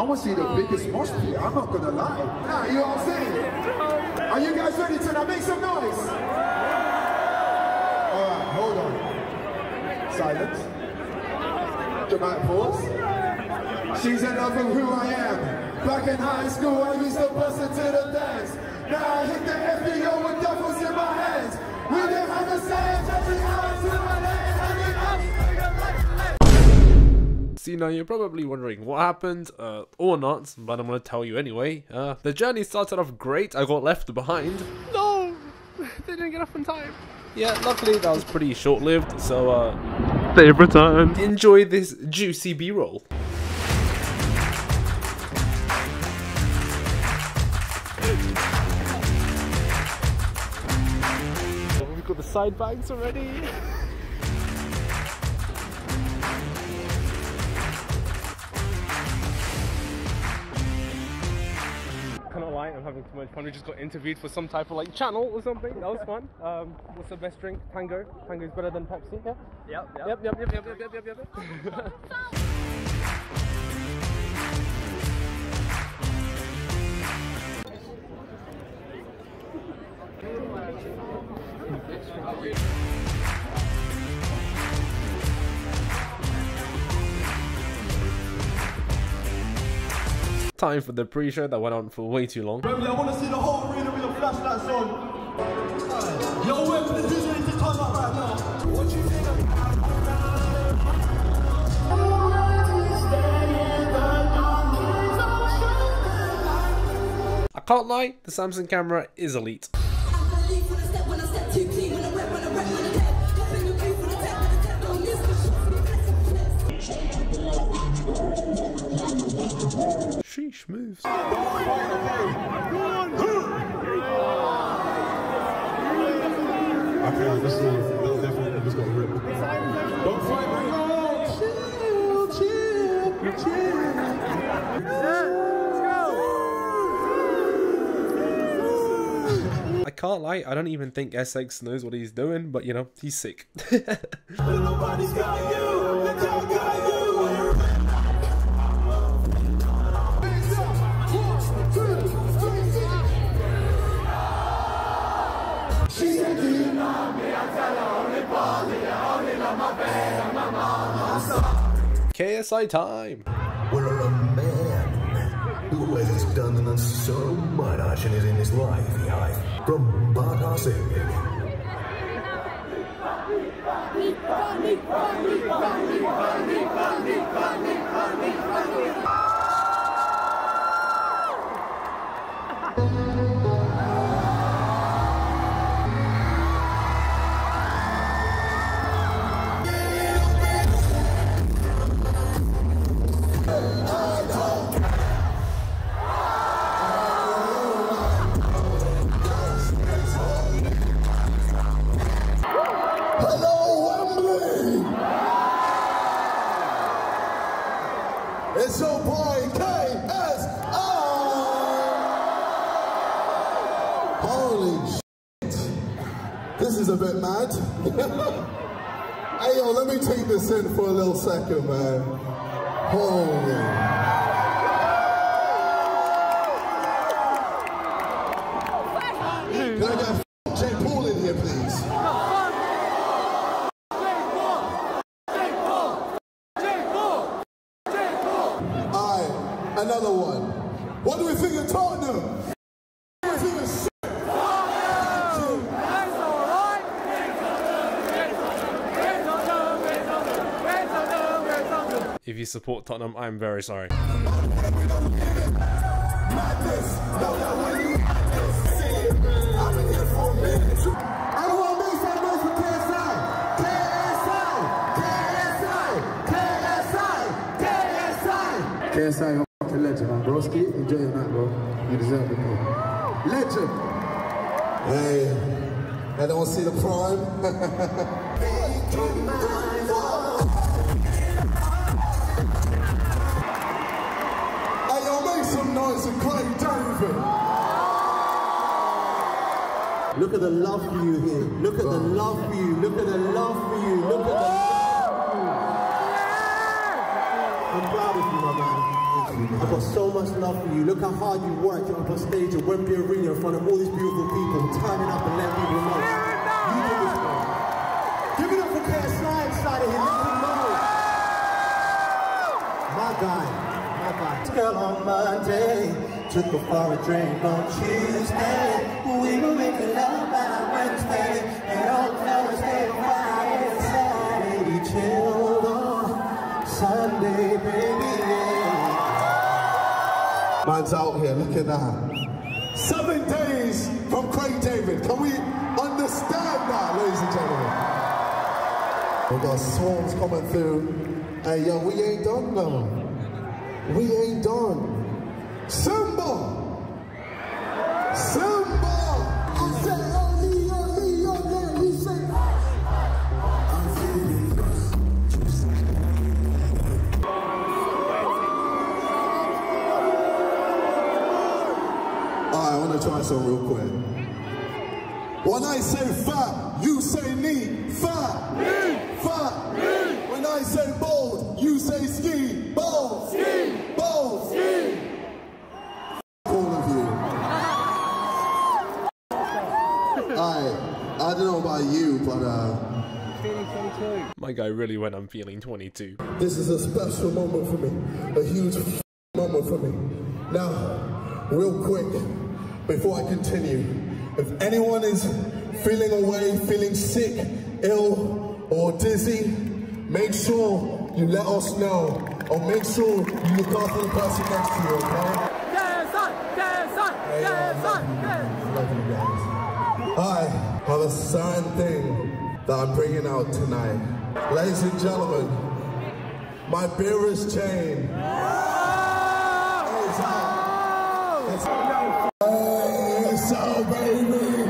I want to see the biggest mosh pit. I'm not gonna lie. Nah, you know what I'm saying? Are you guys ready to now make some noise? All right, hold on. Silence. Dramatic pause. She's enough who I am. Back in high school, I used to bust it to the dance. Now I hit the FBO with duffels in my up. See, now you're probably wondering what happened, uh, or not, but I'm gonna tell you anyway. Uh, the journey started off great, I got left behind. No! They didn't get off in time. Yeah, luckily that was pretty short lived, so, uh, they've returned. Enjoy this juicy B roll. We've got the side bags already. Cannot lie, I'm having too much fun. We just got interviewed for some type of like channel or something. That was fun. Um, what's the best drink? Tango. Tango is better than Pepsi. Yeah. Yep, yep. Yep. Yep. Yep. Yep. Yep. Yep. Yep. yep. Time for the pre-show that went on for way too long. I want to see the whole arena with the flashlights on. Yo, wait for the DJ to turn up right now. What you think I can't lie, the Samsung camera is elite. Sheesh moves. Okay, this is a definitely just got ripped. Don't fight me, no! Chill, chill, chill. I can't lie, I don't even think SX knows what he's doing, but you know, he's sick. KSI time! We're a man who has done so much in his, in his life, yeah. From Bata singing. Holy shit! This is a bit mad. hey yo, let me take this in for a little second, man. Holy. Can I get a Jake Paul in here, please? Another one. What do we think of Tottenham? What do we think of shit? If you support Tottenham, I'm very sorry. KSI, you're a fucking legend, man. Broski, enjoy your night, bro. You deserve it, bro. Legend. Hey, I don't see the prime. Noise for Craig David. Look at the love for you here. Look at the oh. love for you. Look at the love for you. Look at the love for you. I'm proud of you, my man. I've got so much love for you. Look how hard you worked. You're up on stage at Wembley Arena in front of all these beautiful people, turning up and letting people know. You did this, man. Give it up for KSI inside of here. Let him know. My guy. Guy. Girl on Monday. Took her for a drink on Tuesday. We were making love by Wednesday. And on Thursday, Friday, Saturday, chilled on Sunday, baby. Man's out here, look at that. Seven days from Craig David. Can we understand that, ladies and gentlemen? We got swarms coming through. Hey, yo, we ain't done though. We ain't done. Simba! Simba! I say, oh, me, oh, me, oh, yeah, you say, I'm feeling Alright, I want to try some real quick. When I say fat, you say me, Fat. me, Fat. Knee. When I say bold, you say ski. Bold. But uh, My guy really went I'm feeling 22. this is a special moment for me. A huge moment for me. Now, real quick, before I continue, if anyone is feeling away, feeling sick, ill, or dizzy, make sure you let us know. Or make sure you look after the person next to you, okay? Love you guys. I have a certain thing that I'm bringing out tonight. Ladies and gentlemen, my beer's chain. It's out. It's so baby,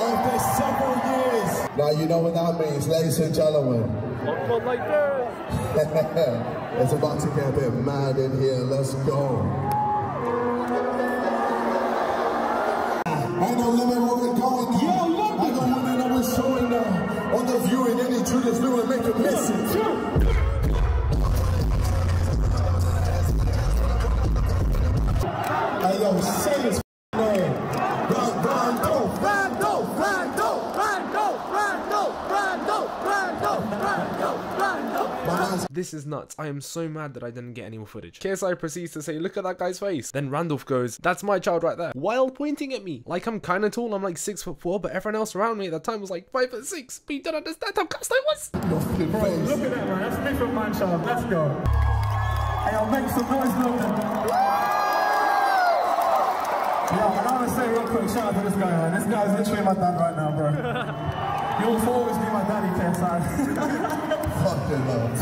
after several years. Now you know what that means, ladies and gentlemen. it's about to get a bit mad in here. Let's go. I know limit you and any Judas Lewis make a message. This is nuts. I am so mad that I didn't get any more footage. KSI proceeds to say, look at that guy's face. Then Randolph goes, that's my child right there. While pointing at me. Like I'm kinda tall, I'm like six foot four, but everyone else around me at that time was like five foot six. But you don't understand how cast I was. fucking Look at that, man. That's me from Manchester. Let's go. Hey, I'll make some noise, London. Yo, I gotta say real quick, shout out to this guy, man. This guy's literally my dad right now, bro. You'll always be my daddy, KSI. Fucking love.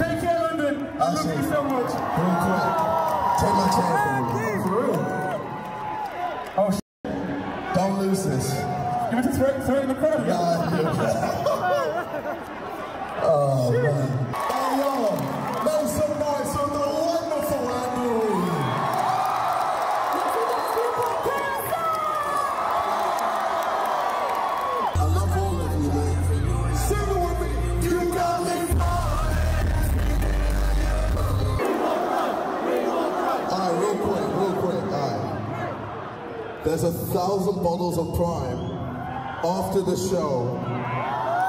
Love you so much. Real quick. Take my chair There's a thousand bottles of Prime after the show.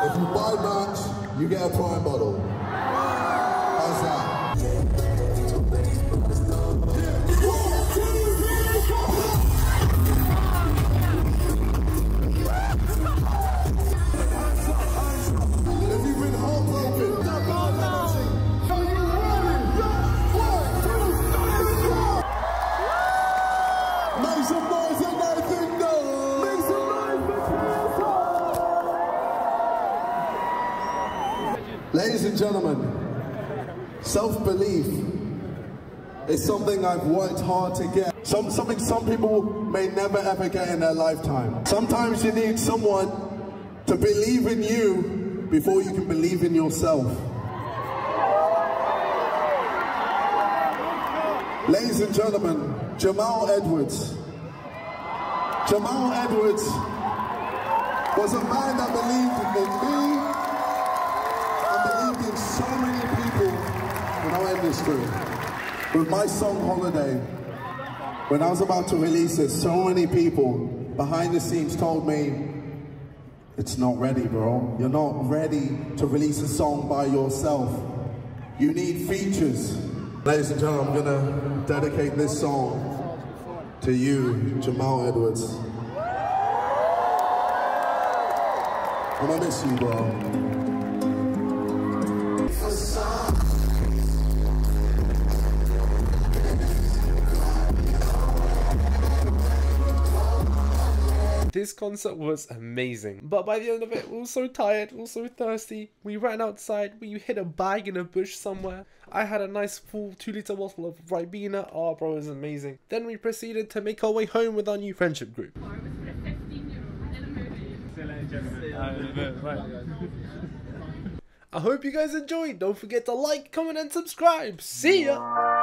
If you buy merch, you get a Prime bottle. How's that? And gentlemen, self-belief is something I've worked hard to get. Some, something some people may never ever get in their lifetime. Sometimes you need someone to believe in you before you can believe in yourself. Ladies and gentlemen, Jamal Edwards. Jamal Edwards was a man that believed in me industry. With my song Holiday, when I was about to release it, so many people behind the scenes told me, it's not ready, bro. You're not ready to release a song by yourself. You need features. Ladies and gentlemen, I'm gonna dedicate this song to you, Jamal Edwards. I'm gonna miss you, bro. This concert was amazing, but by the end of it, we were so tired, we were so thirsty. We ran outside, we hit a bag in a bush somewhere. I had a nice full 2 litre bottle of Ribena. Oh, bro, it was amazing. Then we proceeded to make our way home with our new friendship group. I hope you guys enjoyed. Don't forget to like, comment, and subscribe. See ya!